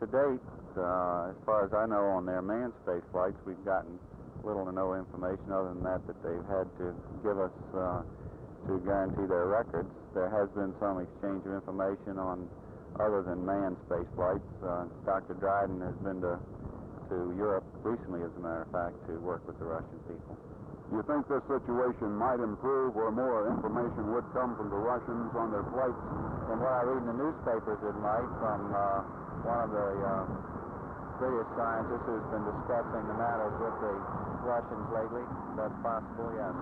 to date, uh, as far as I know, on their manned space flights, we've gotten little to no information other than that that they've had to give us uh, to guarantee their records. There has been some exchange of information on other than manned space flights. Uh, Dr. Dryden has been to, to Europe recently, as a matter of fact, to work with the Russian people. You think this situation might improve or more information would come from the Russians on their flights? From what I read in the newspapers, it might, from uh, one of the uh, British scientists who's been discussing the matters with the Russians lately. That's possible, yes.